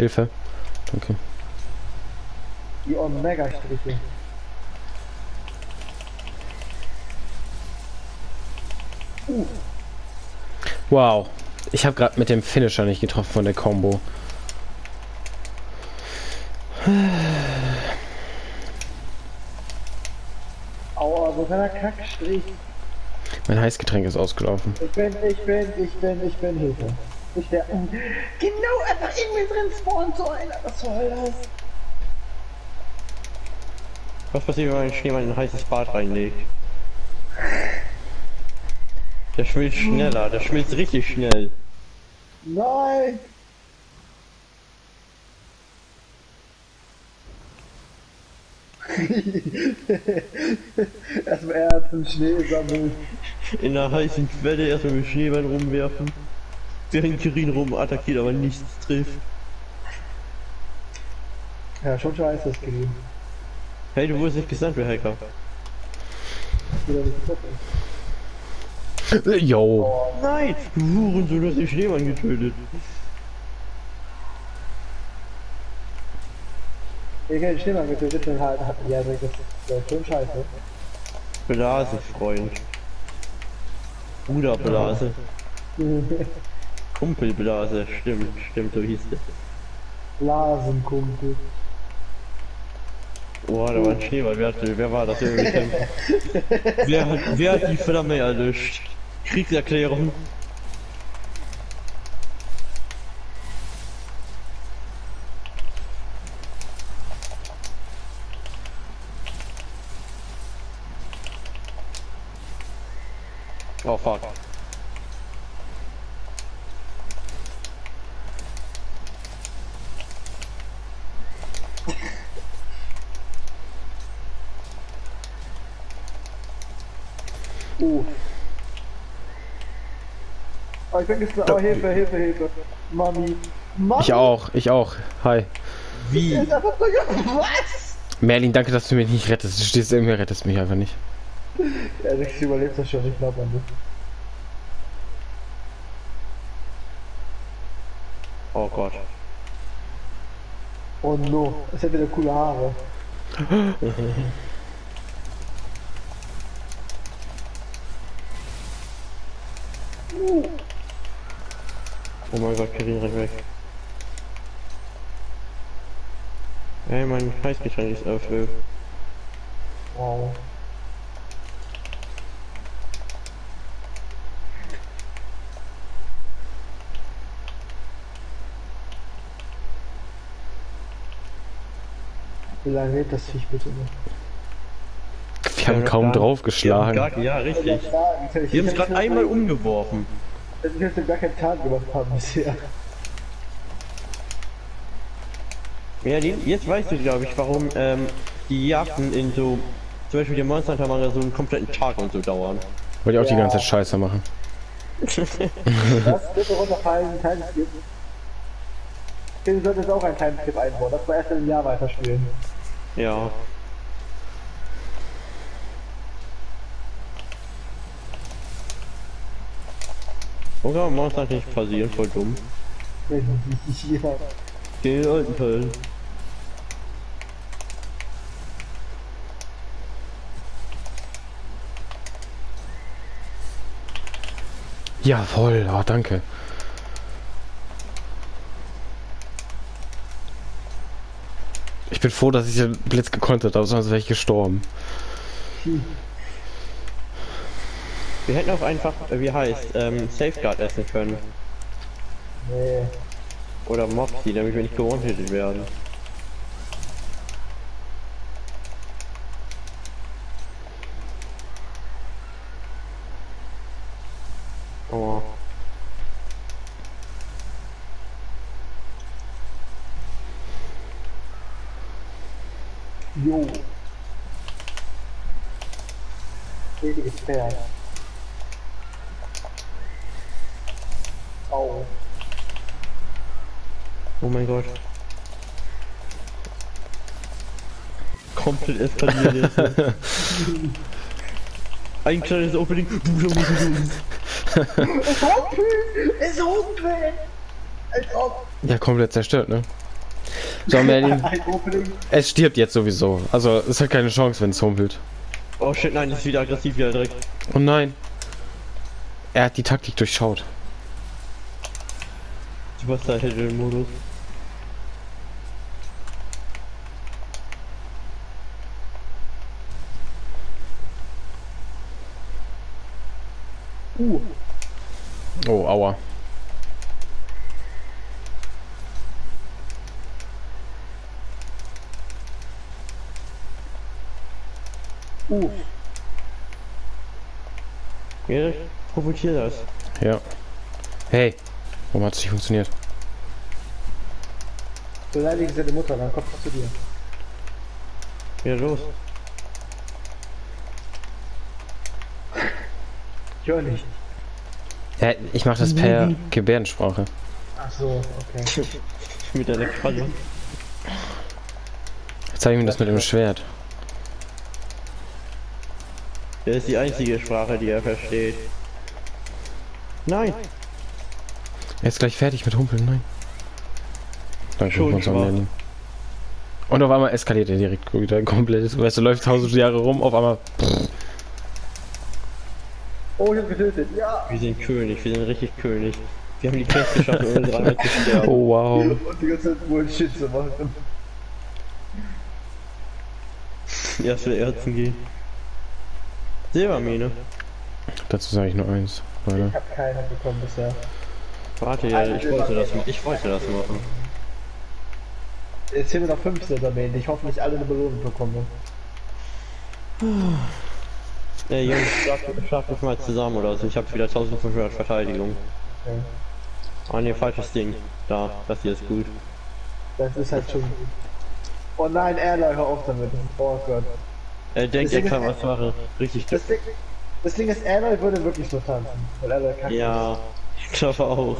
Hilfe. Danke. Die Omega-Striche. Wow. Ich habe gerade mit dem Finisher nicht getroffen von der Combo. Aua, so kleiner Kackstrich. Mein Heißgetränk ist ausgelaufen. Ich bin, ich bin, ich bin, ich bin Hilfe. Der. Genau, einfach in mir drin spawnt so einer. Was soll das? Was passiert, wenn man in ein heißes Bad reinlegt? Der schmilzt schneller, der schmilzt richtig schnell. Nein! Erstmal Erz im Schnee sammeln. In einer heißen Quelle erstmal mit Schneemann rumwerfen. Während Kirin rum attackiert, aber nichts trifft. Ja, schon scheiße das gegeben. Hey, du wurdest nicht gesandt, wir Hacker. Yo. Oh, Nein! Du Hurensohn, du hast den Schneemann getötet. ich hätte den Schneemann getötet und halt, ja, das ist das ist schon scheiße. Blase, Freund. Bruder Blase. Kumpelblase, stimmt, stimmt, so hieß der. Blasenkumpel. Oh, da war ein Schneeball, wer, hat, wer war das? Wer, gekämpft? wer, hat, wer hat die Flamme erlöscht? Kriegserklärung. Oh fuck. Oh. Ich bin gestorben. Oh, Hilfe, Hilfe, Hilfe. Mami. Mami. Ich auch, ich auch. Hi. Wie? Ist einfach so Was? Merlin, danke, dass du mich nicht rettest. Du stehst irgendwie, rettest mich einfach nicht. Ja, Rex überlebt das schon nicht knapp an das. Oh Gott. Oh no, es hat wieder coole Haare. Oh mein Gott, Kirin rennt weg. Ey, mein Heißgetränk ist auf Öl. Wow. Wie lange lebt das Viech bitte noch? Wir haben kaum draufgeschlagen. Ja, richtig. Wir haben es gerade einmal umgeworfen. Dass ich jetzt gar keinen Schaden gemacht haben bisher. Ja, die- jetzt weißt du, glaube ich, warum ähm, die Jagden in so, zum Beispiel die Monster Hunter mal so einen kompletten Tag und so dauern. Wollte ich auch die Ja. ganze Zeit Scheiße machen. Das bitte runterfallen, ein kleines Skip. Okay, du solltest auch einen kleinen Skip einbauen, dass wir erst einem Jahr weiterspielen. Ja. Wo kann man Hunter nicht passieren? Voll dumm. ja. Den alten Teil. Ja, voll. Oh, danke. Ich bin froh, dass ich den Blitz gekontert habe, sonst wäre ich gestorben. Wir hätten auch einfach, äh, wie heißt, ähm, Safeguard essen können. Nee. Oder Mopsy, damit wir nicht gewontet werden. Oh. Jo. Riesiges Pferd. Oh mein Gott. Komplett eskaliert jetzt. Ein kleines Opening. Es humpelt! Es humpelt! Als ob. Ja, komplett zerstört, ne? So, Opening. es stirbt jetzt sowieso. Also, es hat keine Chance, wenn es humpelt. Oh shit, nein, ist wieder aggressiv wieder direkt. Oh nein. Er hat die Taktik durchschaut. Superstar hätte den Modus. Uh, Oh, aua. uh. Erik, provozier das. Ja. Hey, warum hat es nicht funktioniert? Beleidigen seine Mutter, dann kommt es zu dir. Ja, los. Ich höre nicht. Ja, ich mache das per Gebärdensprache. Ach so, okay. Mit deiner Kralle. Zeig ihm das mit dem Schwert. Das ist die einzige Sprache, die er versteht. Nein! Er ist gleich fertig mit Humpeln, nein. Danke, schwach. Merlin. Und auf einmal eskaliert er direkt wieder komplett. Weißt du, läuft tausend Jahre rum, auf einmal. Oh, ich hab getötet. Ja. Wir sind König, wir sind richtig König. Wir haben die Quest geschafft, ohne dreimal zu sterben. Oh wow. Und die ganze Zeit Bullshit zu machen. Erst für Erzen gehen. Silbermine. Dazu sage ich nur eins, Leute. Ich hab keiner bekommen bisher. Warte, ja, ich wollte das, ich wollte das machen. Jetzt fehlen mir noch fünf Silbermähen, die ich hoffentlich alle eine Belohnung bekomme. Ey Jungs, schlag mich mal zusammen oder so. Ich habe wieder 1500 Verteidigung. Okay. Ah ne, falsches Ding. Da, das hier ist gut. Das ist halt schon gut. Oh nein, Airline, hör auf damit. Oh Gott. Er denkt, er kann was machen. Richtig Das Ding, das Ding ist, Airline würde wirklich so tanzen. Weil kacke Ja, ich glaube auch.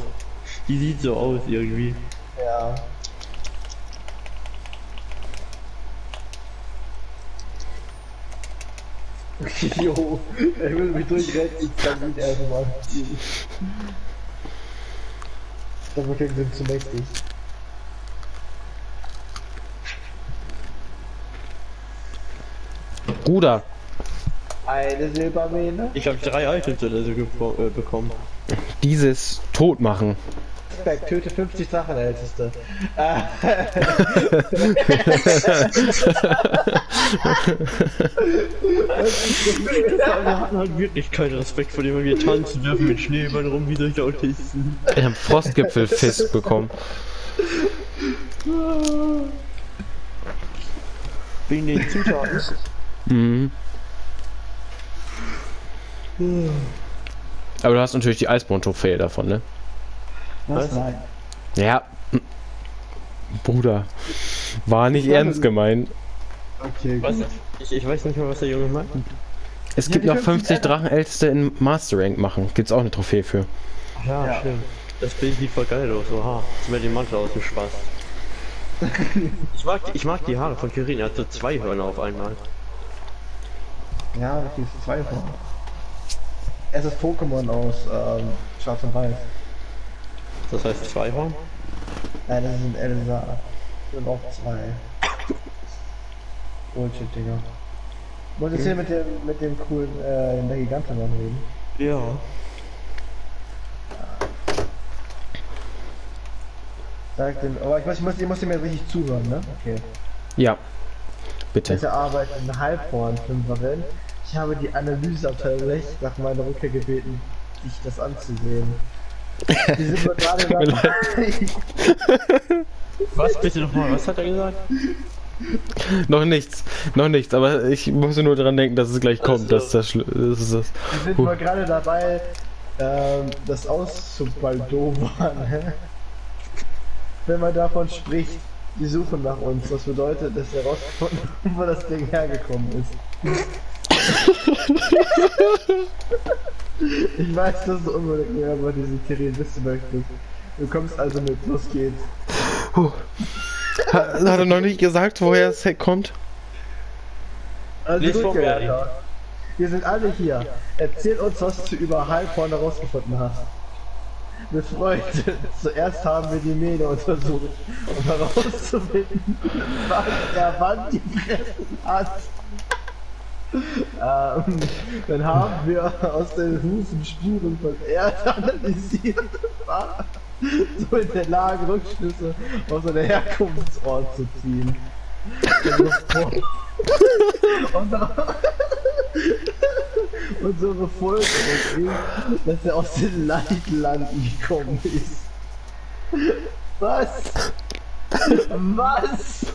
Die sieht so aus irgendwie. Ja. Jo, er will mich durchrennen, ich kann nicht erstmal. Das wird irgendwie zu mächtig. Bruder, Eine Silbermähne. Ich habe drei Items oder so äh, bekommen. dieses Todmachen. Respekt, töte 50 Drachenälteste. Wir hatten halt wirklich keinen Respekt vor dem, wir tanzen, werfen mit Schneeball rum wie solche Autisten. Ich hab Frostgipfelfist bekommen. Wegen den Zutaten. Mhm. Aber du hast natürlich die Eisborn-Trophäe davon, ne? Was? Nein. Ja. Bruder. War nicht Ich ernst gemeint. Okay, Was? Ich, ich weiß nicht mehr, was der Junge meint. Es Ja, gibt die noch 50 50 Drachenälteste in Master Rank machen. Gibt's auch eine Trophäe für. Ja, Ja. stimmt. Das Bild sieht voll geil aus. Oha. Jetzt mir den Mantel aus dem Spaß. ich, mag, ich mag die Haare von Kirin. Er hat so zwei Hörner auf einmal. Ja, ist zwei von. Es ist Pokémon aus ähm, Schwarz und Weiß. Das heißt zwei Horn? Nein, das sind Elsa. Das sind auch zwei. Bullshit, Digga. Muss ich hier mit dem, mit dem coolen, äh, in der Gigantenmann reden? Ja. Sag dem, aber ich muss, ich muss, ich muss dir mir richtig zuhören, ne? Okay. Ja. Bitte. Bitte Arbeit in Halbhorn-Fünferin. Ich habe die Analyseabteilung recht nach meiner Rückkehr gebeten, sich das anzusehen. Die sind nur gerade dabei. Was bitte nochmal? Was hat er gesagt? Noch nichts. Noch nichts. Aber ich muss nur dran denken, dass es gleich kommt. Dass das, schli- das ist das. Die sind nur gerade dabei, ähm, das auszubaldowern. ne? Wenn man davon spricht, die suchen nach uns, das bedeutet, dass wir rausgefunden haben, wo das Ding hergekommen ist. ich weiß, dass du unbedingt mehr über diese Theorie wissen möchtest. Du kommst also mit, los geht's. Hat, hat er noch nicht gesagt, woher es kommt? Also Lies gut, vor, Bernie. Alter. Wir sind alle hier. Erzähl uns, was du über Halbhorn herausgefunden hast. Wir Freunde, zuerst haben wir die Mähne untersucht, um herauszufinden, was der Wand gefressen hat. Ähm, dann haben wir aus den Hufen Spuren von Erde analysiert so in der Lage, Rückschlüsse auf seinen Herkunftsort zu ziehen. Unsere, Folgerung ist, dass er aus den Leitlanden gekommen ist. Was? Was?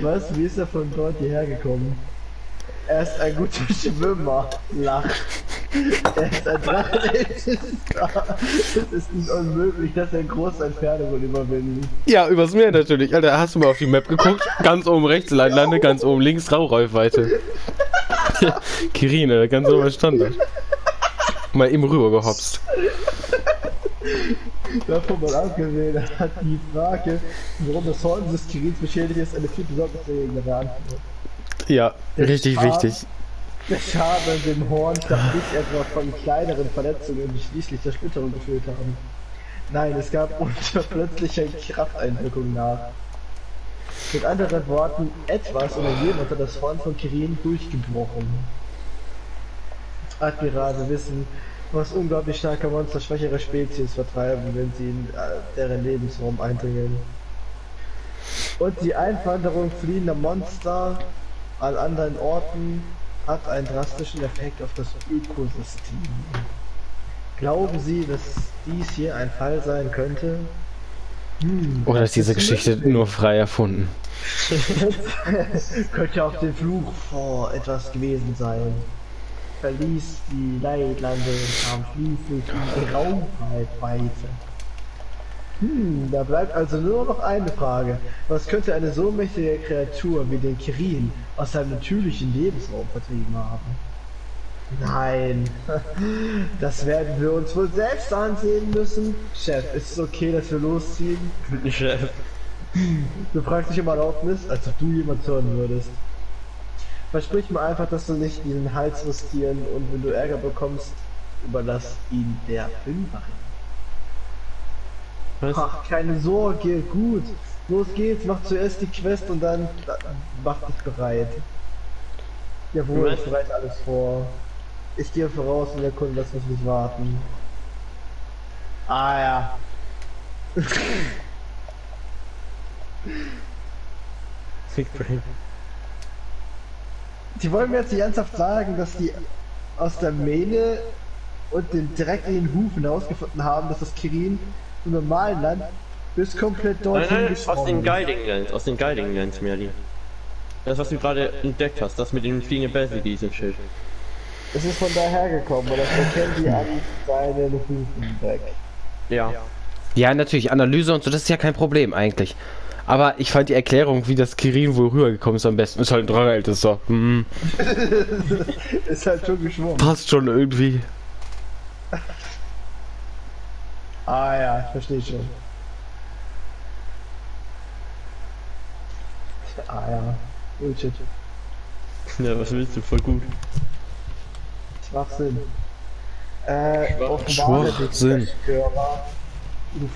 Was? Wie ist er von dort hierher gekommen? Er ist ein guter Schwimmer. Lacht. Er ist ein Drachenältester. Es ist nicht unmöglich, dass er große Entfernungen überwinden. Ja, übers Meer natürlich. Alter, hast du mal auf die Map geguckt? Ganz oben rechts Leitlande, ganz oben links Raureifweite. Kirine, ganz oben Standard. Mal eben rüber gehopst. Davon mal abgesehen hat die Frage, warum das Horn des Kirins beschädigt ist, eine viel besorgniserregende Antwort. Ja, Der richtig Schwarm- wichtig. Der Schaden dem Horn darf nicht etwa von kleineren Verletzungen, die schließlich der Splitterung geführt haben. Nein, es gab unter plötzlicher Krafteinwirkung nach. Mit anderen Worten, etwas oder jemand hat das Horn von Kirin durchgebrochen. Admirale wissen, was unglaublich starke Monster schwächere Spezies vertreiben, wenn sie in äh, deren Lebensraum eindringen. Und die Einwanderung fliehender Monster an anderen Orten hat einen drastischen Effekt auf das Ökosystem. Glauben Sie, dass dies hier ein Fall sein könnte? Hm, Oder ist diese Geschichte möglich. nur frei erfunden? Könnte auch den Fluch vor etwas gewesen sein. Verließ die Leitlande und kam schließlich in die Raumheit weiter. Hm, da bleibt also nur noch eine Frage. Was könnte eine so mächtige Kreatur wie den Kirin aus seinem natürlichen Lebensraum vertrieben haben? Nein, das werden wir uns wohl selbst ansehen müssen. Chef, ist es okay, dass wir losziehen? Chef. Du fragst dich um Erlaubnis, als ob du jemand hören würdest. Versprich mir einfach, dass du nicht diesen Hals riskieren und wenn du Ärger bekommst, überlass ihn der Filmwache. Was? Ach, keine Sorge, gut. Los geht's, mach zuerst die Quest und dann mach dich bereit. Jawohl, ich bereite alles vor. Ich gehe voraus und der Kunde lässt mich nicht warten. Ah ja. Brain. Die wollen mir jetzt nicht ernsthaft sagen, dass die aus der Mähne und den direkt in den Hufen herausgefunden haben, dass das Kirin im normalen Land bis komplett Nein, dorthin nein, aus geschwommen den ist. Guiding Lands, aus den Guiding Lands, Merlin. Das, was du gerade entdeckt hast, das mit dem fliegenden Basilisk-Schild. Es ist von daher gekommen und das erkennen die an seinen Hufen weg. Ja. Ja, natürlich, Analyse und so, das ist ja kein Problem eigentlich. Aber ich fand die Erklärung, wie das Kirin wohl rübergekommen ist, am besten. Ist halt ein Drachenältester. Hm, ist halt schon geschwommen. passt schon irgendwie. Ah ja, ich verstehe schon. Ah ja, Bullshit. Ja, was willst du? Voll gut. Schwachsinn. Äh, Schwach- Schwachsinn. Uff.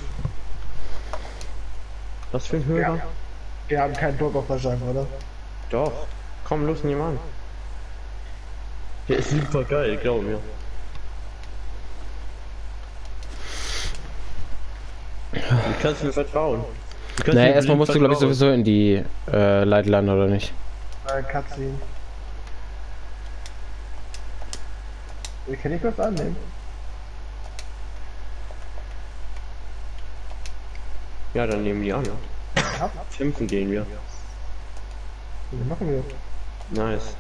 Was für ein Hörer? Wir haben keinen Bock auf Verschank, oder? Doch. Komm, los, nimm an. Der ist super geil, glaub mir. Du kannst mir vertrauen. Du Naja, erstmal musst du, glaube ich, sowieso in die äh, Leitlande, oder nicht? Äh, Cutscene. Wir können nicht was annehmen. Ja, dann nehmen die an. Ja. Kämpfen gehen wir. Was machen wir? Nice.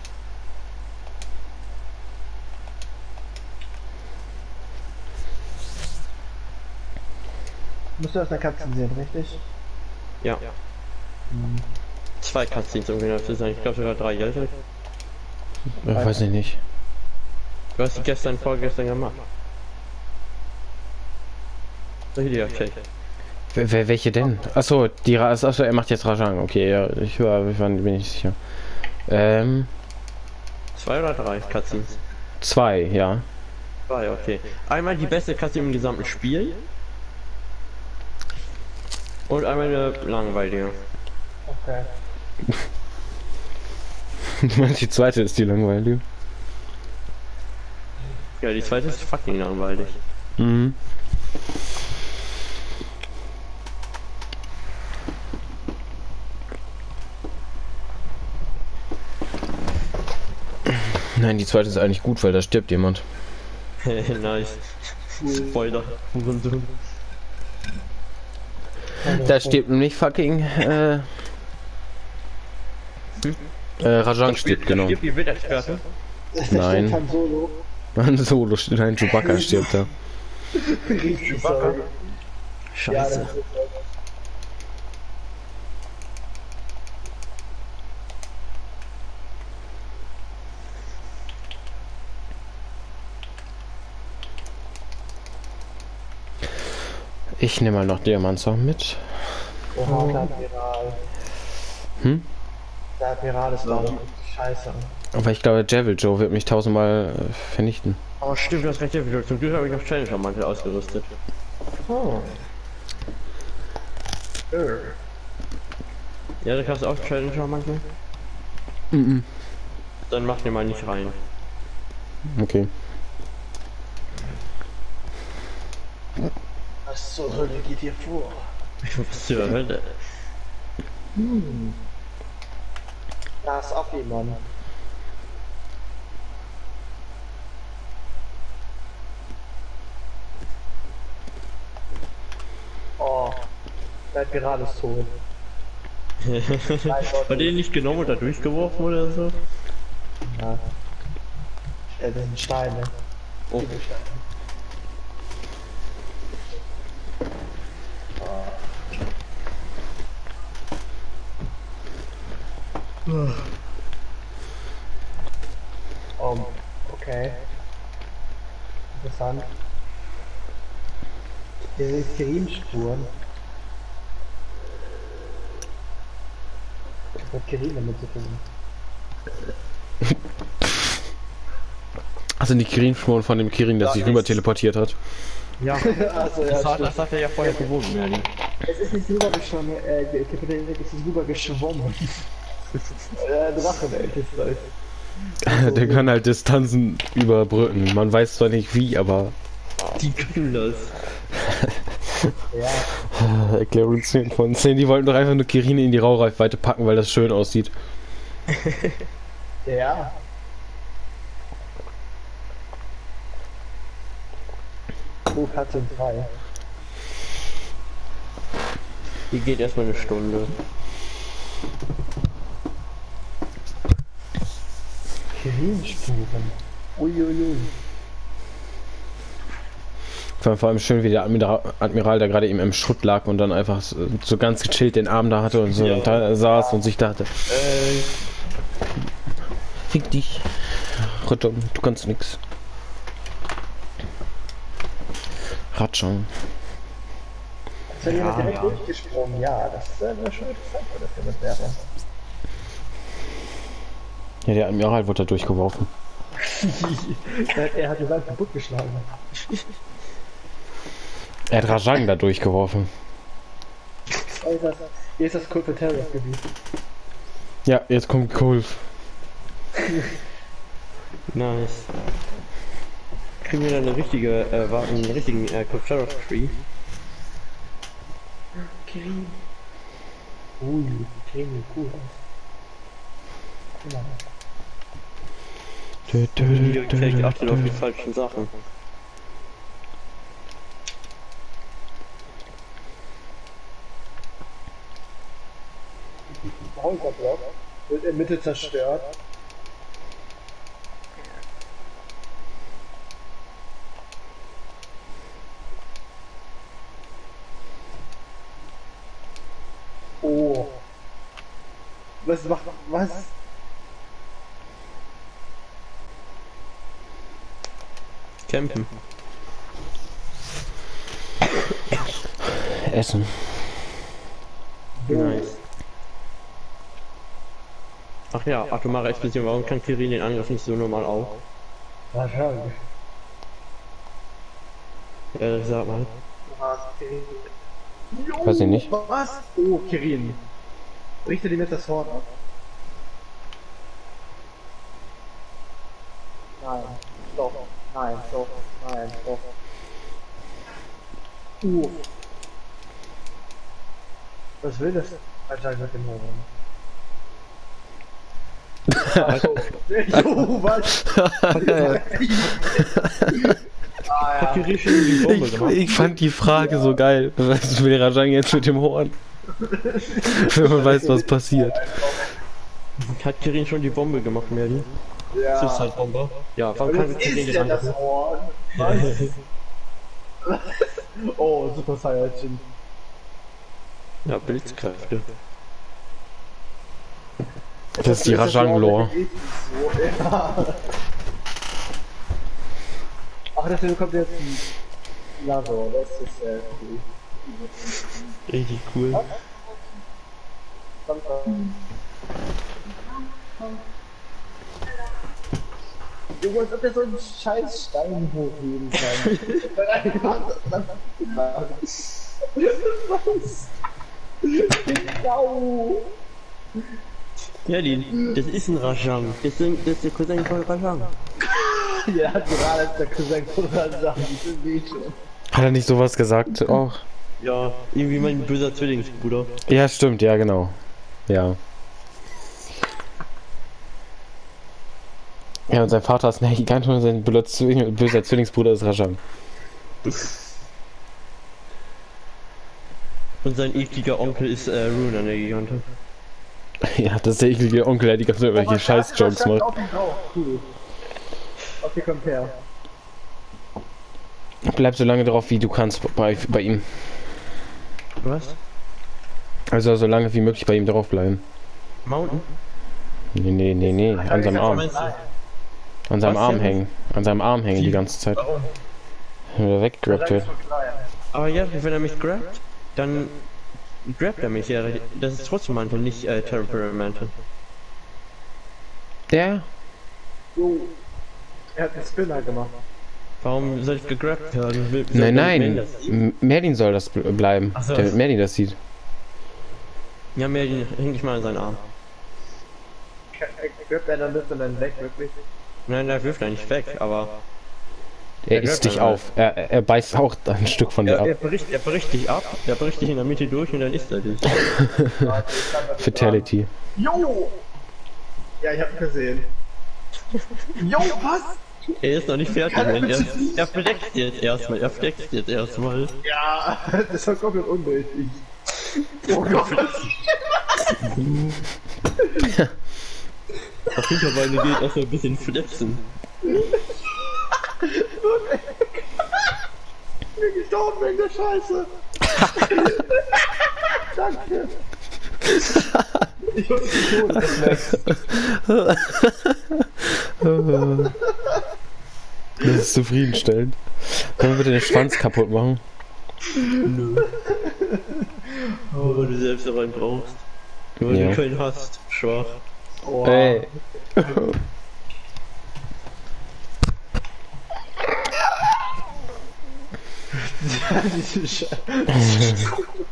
Musst du aus der Cutscene sehen, richtig? Ja. Zwei Cutscenes, um genau zu sein. Ich glaube sogar drei, gell? Weiß ich nicht. Du hast die gestern, vorgestern gemacht. Soll ich dir Wer, welche denn? Achso, die Ra achso, er macht jetzt Rajang. Okay, ja, ich war, ich war mir nicht sicher. Ähm, Zwei oder drei Cutscenes? Zwei, ja. Zwei, okay. Einmal die beste Klasse im gesamten Spiel. Und einmal eine langweilige. Okay. Du meinst, die zweite ist die langweilige? Ja, die zweite ist fucking langweilig. Mhm. Nein, die zweite ist eigentlich gut, weil da stirbt jemand. nice. Spoiler. Da stirbt nämlich fucking, äh, äh, Rajang stirbt, genau. Nein. Han Solo. Nein, Chewbacca stirbt da. Richtig sorry. Ja, Ich nehme mal noch Diamantsong mit. Oha, der Admiral. Hm? Der Admiral ist da. Scheiße. Aber ich glaube, Devil Joe wird mich tausendmal äh, vernichten. Oh stimmt, du hast recht, David. Zum Glück habe ich noch Challenger-Mantel ausgerüstet. Oh. Äh. Ja, du hast auch Challenger-Mantel? Mhm. Dann mach den mal nicht rein. Okay. Was zur Hölle geht hier vor? Was zur Hölle? Da ist ab jemand. Oh. Der Admiral ist tot. War den nicht genommen oder durchgeworfen oder so? Ja. Äh, Steine. Oh. Steine. Oh, okay. Interessant. Sind Kirin-Spuren. Was hat Kirin damit zu tun? Also die Kirin-Spuren von dem Kirin, der Ja, sich das- rüber teleportiert hat. Ja, also, ja, das, hat, das hat er ja vorher gewohnt, Merlin. Es ist nicht rübergeschwommen, äh, der Kapitän es ist rübergeschwommen. äh, Drache, ey, das Der kann halt Distanzen überbrücken. Man weiß zwar nicht wie, aber Die können das. Ja, Erklärung 10 von 10. Die wollten doch einfach nur Kirin in die Raureifweite packen, weil das schön aussieht. ja. Oh, Katze 3. Die geht erstmal eine Stunde. Kirin-Spuren. Uiuiui. Vor vor allem schön, wie der Admiral, Admiral da gerade eben im Schutt lag und dann einfach so, so ganz gechillt den Arm da hatte und so Ja. und da saß und sich dachte, Äh, fick dich. Rettung, du kannst nix. Ratschau. Ist ja jemand Ja, direkt durchgesprungen? Ja, das äh, wäre schon interessant, wenn das jemand wäre. Ja, der Admiral wurde da durchgeworfen. er, hat Wand kaputt geschlagen. Er hat Rajang da durchgeworfen. Oh, ist das, hier ist das Kulpeterias-Gebiet. Ja, jetzt kommt Kulf. nice. Kriegen wir dann eine richtige, äh, war- einen richtigen, äh, Sheriff Tree? Kirin. Ui, Kirin sieht cool aus. Guck mal. Die kriegt achtet auf die falschen Sachen. Häuserblock wird in Mitte zerstört. Oh. Was macht was? Campen. Essen. Nice. Ach ja, atomare Explosion, warum kann Kirin den Angriff nicht so normal auf? Wahrscheinlich. Ja, das sag mal. Jo, Weiß ich nicht. Was? Oh, Kirin. Richte dir jetzt das Horn ab. Nein, doch, nein, doch, nein, doch. Uh. Was will das? Alter, mit dem Horn. Jo, was? ah, ja. Bombe Ich, ich fand die Frage so geil. Was will Rajan jetzt mit dem Horn? Wenn man weiß, was passiert. Hat Kirin schon die Bombe gemacht, Merlin? ja. Suicide-Bombe? Ja, wann Und kann Kirin ist ja das? Horn. Was? oh, Super Saiyajin. Ja, Blitzkräfte. Das ist die Rajang-Lore. So, ja. Ach, deswegen kommt jetzt ein Lavo, das ist sehr cool. Richtig cool. Komm, komm. Junge, als ob der so einen scheiß Stein hochheben kann. Was? Genau. Merlin, das ist ein Rajang. Das ist, das ist der Cousin von Rajang. Ja, gerade als der Cousin von Rajang, Mädchen. Hat er nicht sowas gesagt? Auch. Ja, irgendwie mein böser Zwillingsbruder. Ja, stimmt, ja, genau. Ja. Ja, und sein Vater ist ein Gigant und sein böser Zwilling- böser Zwillingsbruder ist Rajan. Und sein ekliger Onkel ist äh, Runa, der Gigante. Ja, das ist der eklige Onkel, der die ganze Zeit irgendwelche Scheiß-Jokes macht. Cool. Okay, kommt her. Bleib so lange drauf, wie du kannst bei, bei ihm. Was? Also so lange wie möglich bei ihm drauf bleiben. Mountain? Nee, nee, nee, nee. An seinem Arm. An seinem Was Arm hängen. An seinem Arm hängen die ganze Zeit. Warum? Wenn er weggerappt wird. Aber ja, wenn er mich grabt, dann grabt er mich, ja. Das ist trotzdem Mantel, nicht äh, Temporary Mantel. Der? Jo. Er hat einen Spinner gemacht. Warum soll ich gegrabt werden? Will- soll Nein, Merlin nein. Merlin soll das bl- bleiben. Ach so. Der Merlin das sieht. Ja, Merlin, häng ich mal an seinen Arm. Grippt er dann mit und dann weg, wirklich? Nein, der wirft er nicht weg, aber Er Der isst dich auf. Er, er- er beißt auch ein Stück von dir er, er, ab. bricht, er bricht dich ab, er bricht dich in der Mitte durch und dann isst er dich. Fatality. Jo! Ja, ich hab ihn gesehen. Jo, was? Er ist noch nicht fertig, man. Er, er flext jetzt erstmal, er flext jetzt erstmal. Ja, das war komplett unnötig. Oh Gott. Auf Hinterbeine geht erstmal ein bisschen flexen. Ich bin gestorben wegen der Scheiße. Danke. Ich muss die Todesreflex. Das ist zufriedenstellend. Können wir bitte den Schwanz kaputt machen? Nö. Oh, weil du selbst noch einen brauchst. Weil Ja. du keinen hast. Schwach. Oh, Ey. Diese Scheiße.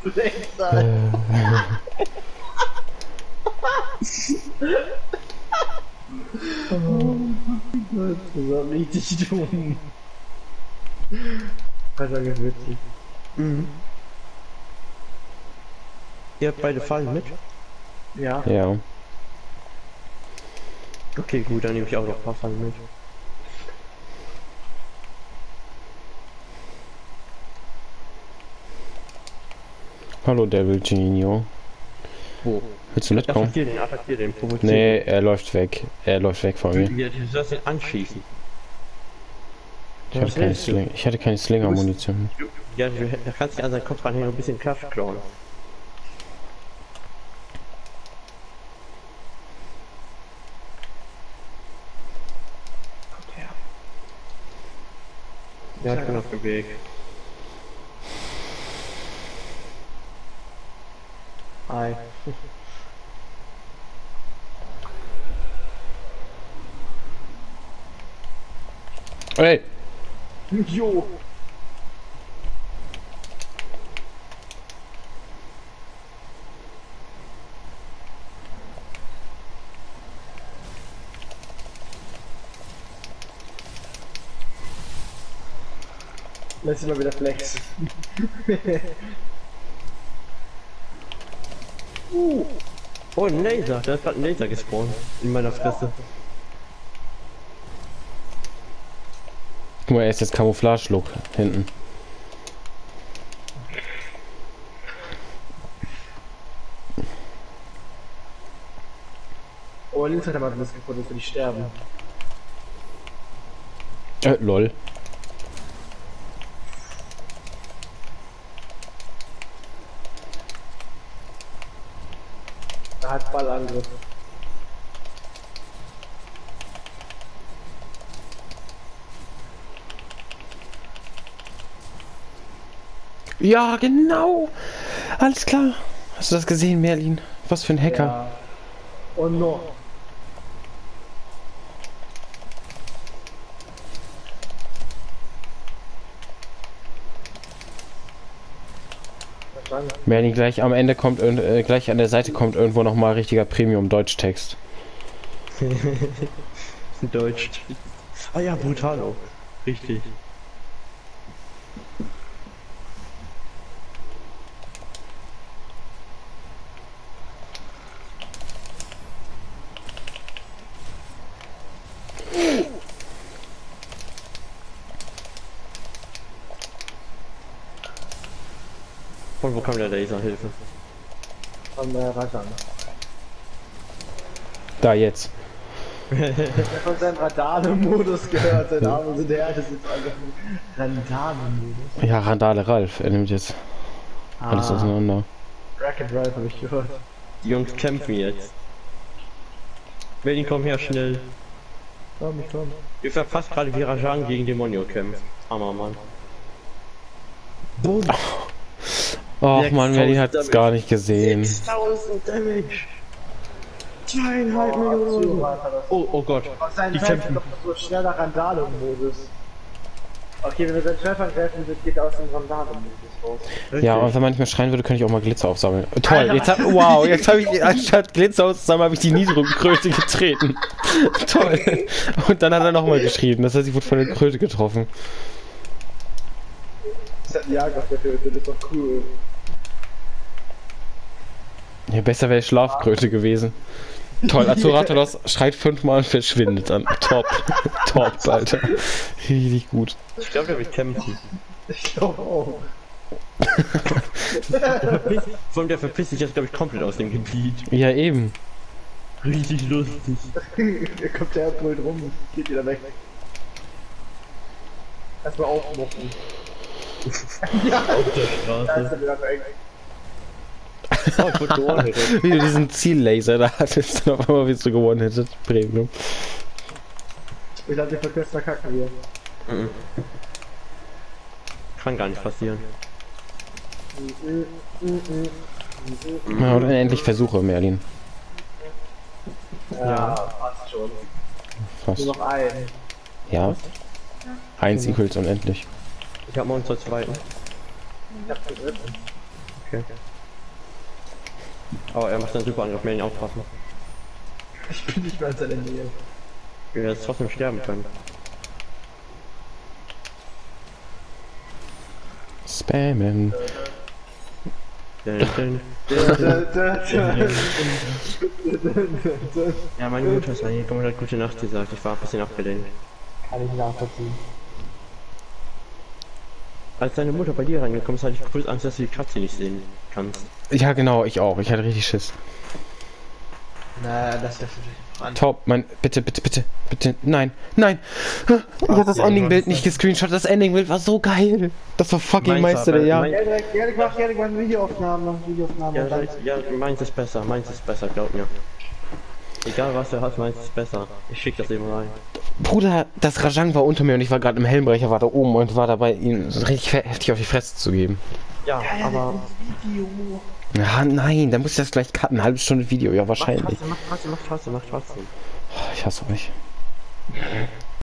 Reflex, Alter. Oh Gott, das war richtig dumm. Das war ganz witzig. Mhm. Ihr habt beide Fallen mit? Ja. Ja. Okay, gut, dann nehme ich auch noch ein paar Fallen mit. Hallo Devil Genio. Wo? Willst du mitkommen? Attackier den, attackier den, provozier Nee, er läuft weg. Er läuft weg von mir. Ja, du sollst ihn anschießen. Ich hatte keine, Sling ich hatte keine Slinger-Munition. Ja, du kannst dich an seinen Kopf ranhängen und ein bisschen Kraft klauen. Kommt her. Ja, ich bin auf dem Weg. Hi. Ey, Jo. Lass ihn mal wieder flex. Oh, ein Laser. Da ist gerade ein Laser gespawnt. In meiner Fresse. Guck mal, er ist jetzt Camouflage-Look hinten. Oh, links hat er mal was gefunden, für die sterben. Äh, lol. Da hat Ballangriff. Ja, genau. Alles klar. Hast du das gesehen, Merlin? Was für ein Hacker. Ja. Noch. Verstanden? Merlin, gleich am Ende kommt, äh, gleich an der Seite kommt irgendwo nochmal richtiger Premium-Deutschtext. Deutsch. Ah ja, Brutalo. Richtig. Kam der Laser? Hilfe. Von äh, Rajan. Da jetzt. Ich hab von seinem Radale-Modus gehört, sein Name sind der, das ist einfach ein Radale-Modus. Ja, Randale Ralf. Er nimmt jetzt alles Ah. auseinander. Rack and Drive hab ich gehört. Die Jungs kämpfen jetzt. Berlin, komm her, schnell. Komm, ich komm. Wir verpasst gerade wie Rajan gegen Demonio kämpft. Hammer, Mann. Boom. Och man, Merlin hat es gar nicht gesehen. 6000 Damage. Zweieinhalb Millionen. Oh, oh Gott. Die kämpfen. so schneller Randale-Modus. Okay, wenn wir seinen Treffer greifen, wird geht er aus dem Randale-Modus raus. Ja, und wenn man nicht mehr schreien würde, könnte ich auch mal Glitzer aufsammeln. Toll, jetzt hab, wow, jetzt habe ich anstatt Glitzer auszusammeln, habe ich die niedrige Kröte getreten. Toll. Und dann hat er nochmal geschrieben, das heißt, ich wurde von der Kröte getroffen. Das hat ein Jagd auf der Hütte, das ist doch cool. Ja, besser wäre Schlafkröte gewesen. Toll, Azuratolos schreit fünfmal und verschwindet dann. Top. Top, Alter. Richtig gut. Ich glaube, der wird kämpfen. Ich glaube auch. Vor allem der verpisst sich jetzt, glaube ich, komplett aus dem Gebiet. Ja, eben. Richtig lustig. Hier kommt der brüllt rum, geht wieder weg. Erstmal aufmucken. Auf der Da ist Straße. er wieder weg. Oh. Wie du diesen Ziellaser da hattest, dann auf einmal wirst du gewonnen hättest. Premium. Ich hab den verkürzt verkacken wir. Kann gar nicht passieren. Ja, und endlich Versuche, Merlin. Ja, passt schon. Fast. Nur noch ein. Ja. Eins equals unendlich. Ich hab morgen zur zweiten. Ich hab den dritten. Okay. Aber er macht einen super Angriff, mehr ihn aufpassen. Ich bin nicht mehr in seiner Nähe. Wir jetzt trotzdem sterben können. Spammen. Ja, meine Mutter ist eigentlich komplett gute Nacht gesagt. Ich war ein bisschen abgelenkt. Kann ich nachvollziehen. Als deine Mutter bei dir reingekommen ist, hatte ich kurz Angst, dass du die Katze nicht sehen kannst. Ja, genau, ich auch. Ich hatte richtig Schiss. Na, das ist natürlich an. Top, mein. Bitte, bitte, bitte, bitte. Nein, nein. Ich hab das ja, Ending-Bild nicht gescreenshot. Das Ending-Bild war so geil. Das war fucking Meins Meister der Jahre. Erik, mach, Erik, mach eine Videoaufnahme, mach eine Videoaufnahme. Ja, dann- ja, meins ist besser, meins ist besser, glaub mir. Egal was du hast, meins ist besser. Ich schick das eben rein. Bruder, das Rajang war unter mir und ich war gerade im Helmbrecher, war da oben und war dabei, ihn richtig heftig auf die Fresse zu geben. Ja, ja aber. Ja, nein, dann muss ich das gleich cutten. Eine halbe Stunde Video, ja, wahrscheinlich. Macht trotzdem, macht trotzdem, macht trotzdem. Oh, ich hasse euch.